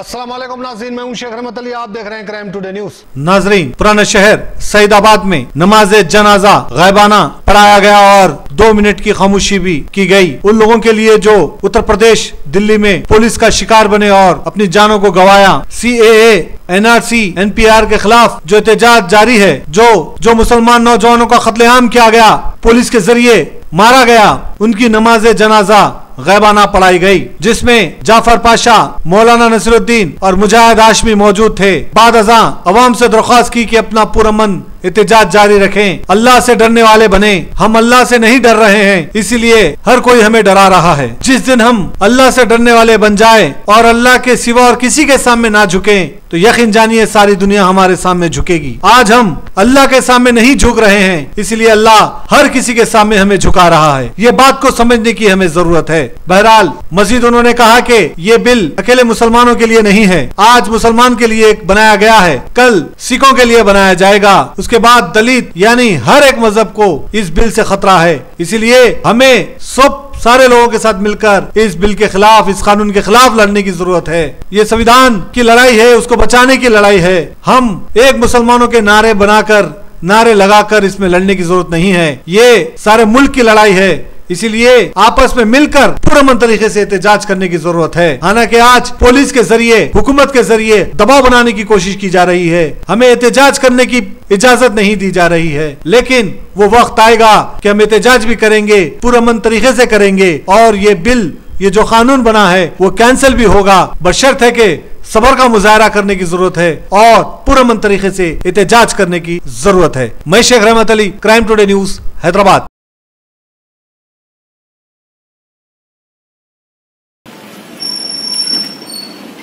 السلام علیکم ناظرین، میں ہوں شیخ رحمت علی، آپ دیکھ رہے ہیں کرائم ٹوڈے نیوز۔ ناظرین پرانا شہر سعید آباد میں نماز جنازہ غیبانہ پڑھایا گیا اور دو منٹ کی خاموشی بھی کی گئی۔ ان لوگوں کے لیے جو اتر پردیش، دلی میں پولیس کا شکار بنے اور اپنی جانوں کو گوایا، C A A, N R C, N P R کے خلاف جو احتجاج جاری ہے، جو جو مسلمان نوجوانوں کا قتل عام کیا گیا، پولیس کے ذریعے مارا گیا، ان کی نماز جنازہ غیبانہ پڑھائی گئی، جس میں جعفر پاشا، مولانا نصر الدین اور مجاہد ہاشمی موجود تھے۔ بعد ازاں عوام سے درخواست کی کہ اپنا پرامن احتجاج جاری رکھیں۔ اللہ سے ڈرنے والے بنے ہم اللہ سے نہیں ڈر رہے ہیں، اسی لیے ہر کوئی ہمیں ڈرا رہا ہے۔ جس دن ہم اللہ سے ڈرنے والے بن جائیں اور اللہ کے سوا اور کسی کے سامنے نہ جھکیں تو یقین جانیے ساری دنیا ہمارے سامنے جھکے گی۔ آج ہم اللہ کے سامنے نہیں جھک رہے ہیں، اس لیے اللہ ہر کسی کے سامنے ہمیں جھکا رہا ہے۔ یہ بات کو سمجھنے کی ہمیں ضرورت ہے۔ بہرحال، مزید انہوں نے کہا کہ یہ بل اکیلے مسلمانوں کے لیے نہیں ہے۔ آج مسلمان کے لیے ایک بنایا گیا ہے۔ کل سکھوں کے لیے بنایا جائے گا۔ اس کے بعد دلت یعنی ہر ایک مذہب کو اس بل سے خطرہ ہے۔ اسی لیے ہمیں سب سارے لوگوں کے ساتھ مل کر اس بل کے خلاف، اس قانون کے خلاف لڑنے کی ضرورت ہے۔ یہ سویدھان کی لڑائی ہے، اس کو بچانے کی لڑائی ہے۔ ہم ایک مسلمانوں کے نعرے بنا کر، نعرے لگا کر اس میں لڑنے کی ضرورت نہیں ہے۔ یہ سارے ملک کی لڑائی ہے۔ اسی لیے آپس میں مل کر پورا من طریقے سے احتجاج کرنے کی ضرورت ہے۔ حالانکہ آج پولیس کے ذریعے، حکومت کے ذریعے دباؤ بنانے کی کوشش کی جا رہی ہے۔ ہمیں احتجاج کرنے کی اجازت نہیں دی جا رہی ہے۔ لیکن وہ وقت آئے گا کہ ہم احتجاج بھی کریں گے پورا من طریقے سے کریں گے۔ اور یہ بل، یہ جو قانون بنا ہے، وہ کینسل بھی ہوگا۔ بشرط ہے کہ صبر کا مظاہرہ کرنے کی ضرورت ہے اور پورا طریقے سے احتجاج کرنے کی ضرورت ہے۔ میں Sheikh Rehmat Ali crime today news Hyderabad.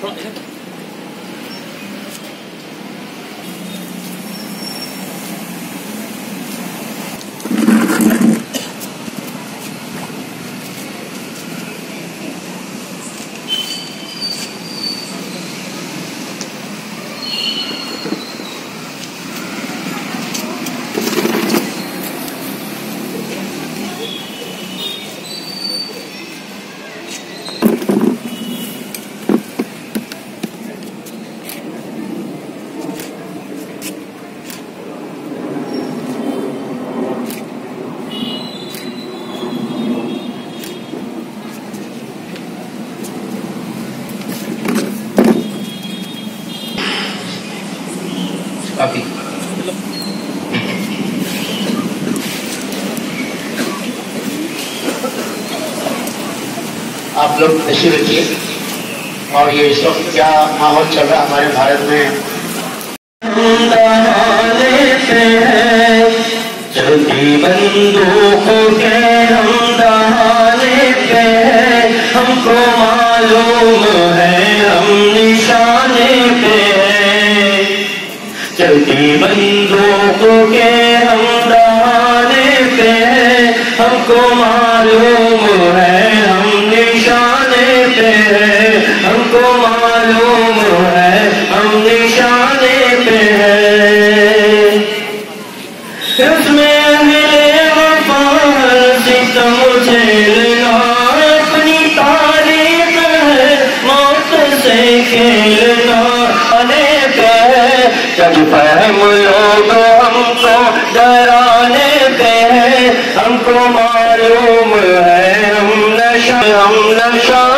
کافی آپ لوگ تشریف رکھیے اور یہ اس وقت کیا ماحول چل رہا ہمارے بھارت میں۔ چلتی بندوقوں کے ہم دہانے پہ ہم کو معلوم ہے ہم نشانے پہ چلتی بندوقوں کے ہم دہانے پہ ہم کو معلوم ہے نشانے پہ ہم کو معلوم ہے، ہم نشانے پہ اس میں ملے وفار ستم جھیلنا اپنی تاریخ ہے، موت سے کھیلنا۔ آنے پہ جب فہم لوگ ہم کو ڈرانے پہ ہم کو معلوم ہے، ہم نشا ہم نشانے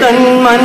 تن من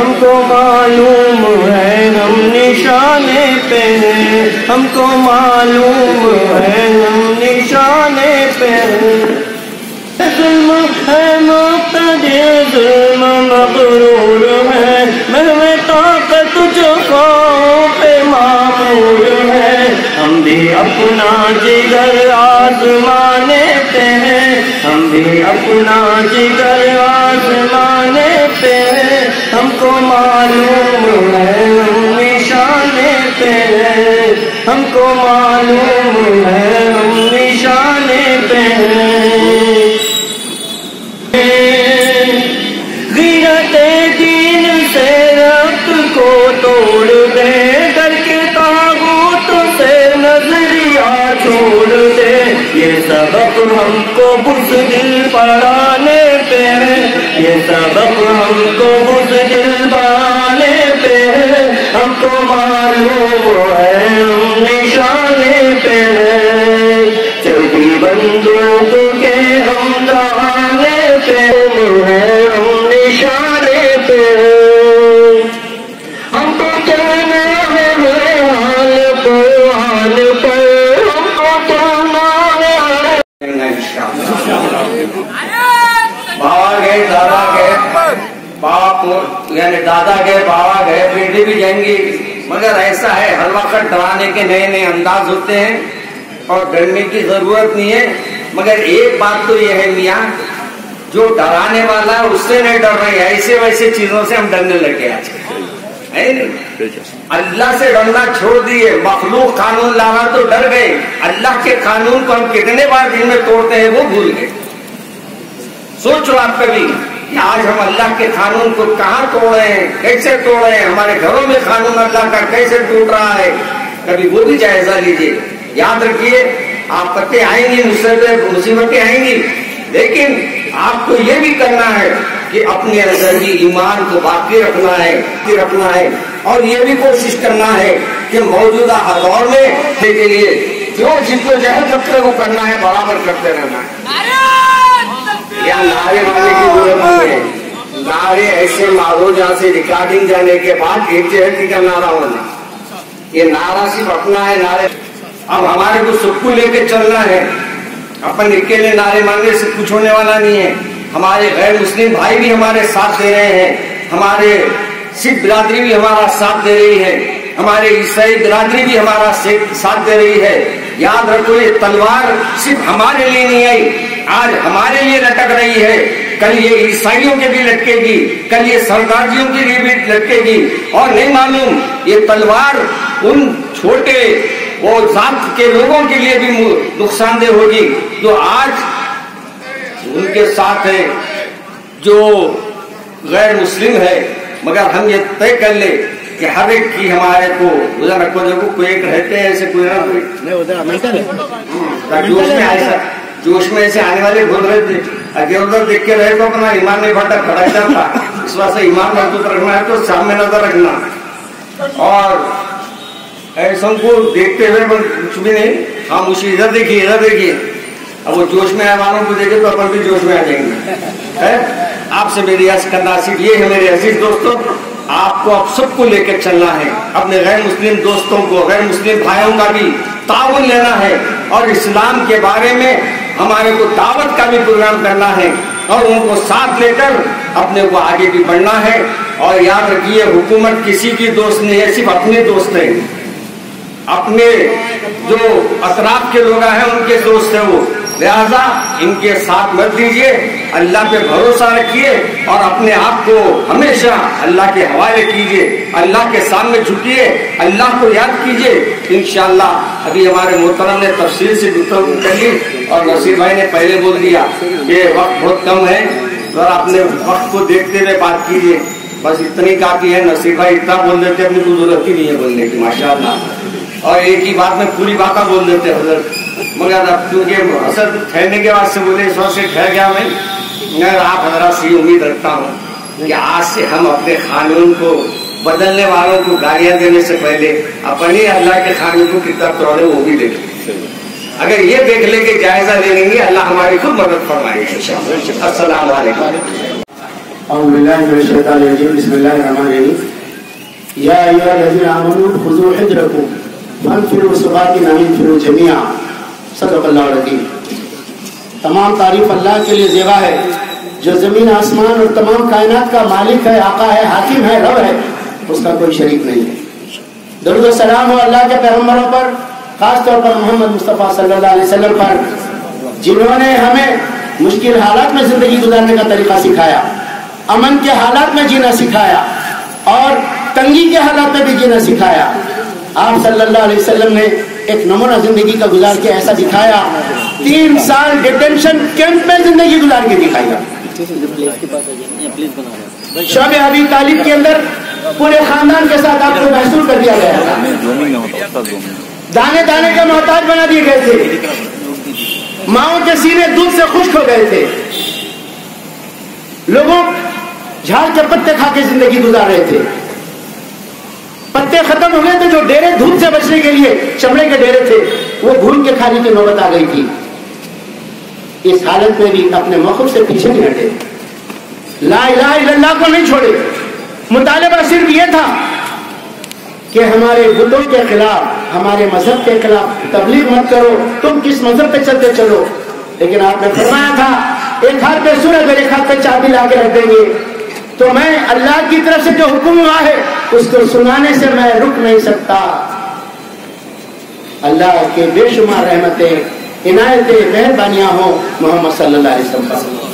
ہم کو معلوم ہے ہم نشانے پہ ہیں۔ ہم کو معلوم ہے ہم نشانے پہ ہیں۔ ظلم ہے مقتدر، ظلم مغرور ہے۔ میں طاقت جو قوم پہ معمور ہے۔ ہم بھی اپنا جگر آزمانے پہ ہیں۔ ہم بھی اپنا جگر آزمانے پہ ہیں۔ ہم کو معلوم ہے ہم نشان نشانے پہ، ہم کو معلوم ہے ہم نشانے پہ۔ غیرت دین سے رب کو توڑ دے کر کے تاغوت سے نظریہ چھوڑ دے یہ سبق ہم کو بس دل پڑھانے پہ ہے۔ یہ سبق ہم کو بس دل پڑھانے پہ ہے۔ ہم کو معلوم ہے ہم نشانے پہ ہے۔ چلتی بندوق کے ہم دانے پہ ہے، ہم نشانے پہ باپ یعنی دادا گئے، بابا گئے، بیٹے بھی جائیں گے۔ مگر ایسا ہے ہر وقت ڈرانے کے نئے نئے انداز ہوتے ہیں اور ڈرنے کی ضرورت نہیں ہے۔ مگر ایک بات تو یہ ہے میاں، جو ڈرانے والا ہے، اس سے نہیں ڈر رہے ایسے ویسے چیزوں سے ہم ڈرنے لگے آج اللہ سے ڈرنا چھوڑ دیے۔ مخلوق قانون لانا تو ڈر گئے۔ اللہ کے قانون کو ہم کتنے بار دن میں توڑتے ہیں وہ بھول گئے۔ سوچ آپ کبھی۔ کہ آج ہم اللہ کے قانون کو کہاں توڑے ہیں کیسے توڑے ہیں ہمارے گھروں میں قانون اللہ کا کیسے ٹوٹ رہا ہے؟ کبھی وہ بھی جائزہ لیجیے یاد رکھیے آپ پتے آئیں گی مصیبتیں آئیں گی لیکن آپ کو یہ بھی کرنا ہے کہ اپنے اندر بھی ایمان کو باقی رکھنا ہے رکھنا ہے۔ اور یہ بھی کوشش کرنا ہے کہ موجودہ ہر دور میں کے لیے جو جس کو جہد کرتے وہ کرنا ہے برابر کرتے رہنا ہے۔ یا نعرے والے ہے۔ نعرے ایسے مارو جہاں سے ریکارڈنگ جانے کے بعد ایک جہتی کا نعرہ ہونا یہ نعرہ صرف اپنا ہے، نعرے۔ اب ہمارے کو سب کو لے کے چلنا ہے۔ اپن اکیلے نعرے مانگنے سے کچھ ہونے والا نہیں ہے۔ ہمارے غیر مسلم بھائی بھی ہمارے ساتھ دے رہے ہیں۔ ہمارے سکھ برادری بھی ہمارا ساتھ دے رہی ہے۔ ہمارے عیسائی برادری بھی ہمارا ساتھ دے رہی ہے۔ یاد رکھو، یہ تلوار صرف ہمارے لیے نہیں آئی آج ہمارے لیے لٹک رہی ہے۔ کل یہ عیسائیوں کے بھی لٹکے گی کل یہ سردارجیوں کے بھی لٹکے گی۔ اور نہیں معلوم یہ تلوار ان چھوٹے وہ ذات کے لوگوں کے لیے بھی نقصان دہ ہوگی جو آج ان کے ساتھ ہیں جو غیر مسلم ہے مگر ہم یہ طے کر لیں کہ ہر ایک کی ہمارے کو ادھر رکھو دیکھو کوئی ایک رہتے ہیں ایسے کوئی نہ کوئی۔ ہاں، جوش میں ایسا جوش میں ایسے آنے والے بول رہے تھے ادھر دیکھ کے رہے تو اپنا ایمان نہیں بھٹا کھڑا تھا اس واسطے ایمان مضبوط رکھنا ہے تو سامنے نظر رکھنا اور ایسا کو دیکھتے ہوئے کچھ بھی نہیں ہم اسی ادھر دیکھیے ادھر دیکھیے اب وہ جوش میں ہماروں کو دیکھے تو اپن بھی جوش میں آ جائیں گے آپ سے میری کناسب یہ ہے میرے عزیز دوستوں آپ کو آپ سب کو لے کے چلنا ہے اپنے غیر مسلم دوستوں کو غیر مسلم بھائیوں کا بھی تعاون لینا ہے اور اسلام کے بارے میں ہمارے کو دعوت کا بھی پروگرام کرنا ہے اور ان کو ساتھ لے کر اپنے کو آگے بھی بڑھنا ہے اور یاد رکھیے، حکومت کسی کی دوست نہیں ہے، صرف اپنے دوست ہیں۔ اپنے جو اطراف کے لوگ ہیں، ان کے دوست ہیں وہ۔ لہذا ان کے ساتھ مت دیجیے، اللہ پہ بھروسہ رکھیے اور اپنے آپ کو ہمیشہ اللہ کے حوالے کیجیے اللہ کے سامنے جھکیے، اللہ کو یاد کیجیے انشاءاللہ ابھی ہمارے محترم نے تفصیل سے گفتگو کر لی اور نصیر بھائی نے پہلے بول دیا کہ وقت بہت کم ہے، ذرا اپنے وقت کو دیکھتے ہوئے بات کیجیے بس اتنی کافی ہے، نصیر بھائی اتنا بول دیتے اپنی ضرورت ہی نہیں ہے بولنے کی ماشاء اللہ اور ایک ہی بات میں پوری باتیں بول دیتے حضرت۔ مگر اب کیونکہ اثر پھیلنے کے بعد سے بولے سو سے ٹھہر گیا میں مگر آپ حضرات سے یہ امید رکھتا ہوں کہ آج سے ہم اپنے قانون کو بدلنے والوں کو گالیاں دینے سے پہلے اپنے اللہ کے قانون کو کتنا توڑے وہ بھی دیکھیں۔ اگر یہ دیکھ لیں کہ جائزہ لے لیں گے اللہ ہماری خود مدد فرمائے۔ گا السلام علیکم۔ اعوذ باللہ من الرجیم، بسم اللہ الرحمن الرحیم۔ یا ایوہ الذین فانفروا صدق اللہ العظیم تمام تعریف اللہ کے لیے زیبا ہے۔ جو زمین، آسمان اور تمام کائنات کا مالک ہے، آقا ہے، حاکم ہے، رب ہے، اس کا کوئی شریک نہیں ہے۔ درود و سلام ہو اللہ کے پیغمبروں پر، خاص طور پر محمد مصطفیٰ صلی اللہ علیہ وسلم پر، جنہوں نے ہمیں مشکل حالات میں زندگی گزارنے کا طریقہ سکھایا، امن کے حالات میں جینا سکھایا، اور تنگی کے حالات میں بھی جینا سکھایا۔ آپ صلی اللہ علیہ وسلم نے ایک نمونہ زندگی کا گزار کے ایسا دکھایا۔ تین سال ڈیٹینشن کیمپ میں زندگی گزار کے دکھایا۔ شعب ابھی طالب کے اندر پورے خاندان کے ساتھ آپ کو محسوس کر دیا گیا۔ دانے دانے کے محتاج بنا دیے گئے تھے۔ ماؤں کے سینے دودھ سے خشک ہو گئے تھے۔ لوگوں جھاڑ کے پتے کھا کے زندگی گزار رہے تھے۔ پتے ختم ہو گئے تھے جو ڈیرے دھوپ سے بچنے کے لیے چمڑے کے ڈیرے تھے، وہ بھون کے کھانے کی نوبت آ گئی تھی۔ اس حالت میں بھی اپنے موقف سے پیچھے نہیں ہٹے۔ لا الہ الا اللہ کو نہیں چھوڑے۔ مطالبہ صرف یہ تھا کہ ہمارے بتوں کے خلاف، ہمارے مذہب کے خلاف تبلیغ مت کرو۔ تم کس مذہب پہ چلتے چلو؟ لیکن آپ نے فرمایا تھا، ایک ہاتھ پہ سورج، میرے ہاتھ پہ چابی لا کے رکھ دیں گے۔ تو میں اللہ کی طرف سے جو حکم ہوا ہے، اس کو سنانے سے میں رک نہیں سکتا۔ اللہ کے بے شمار رحمتیں، عنایتیں، مہربانیاں ہوں محمد صلی اللہ علیہ وسلم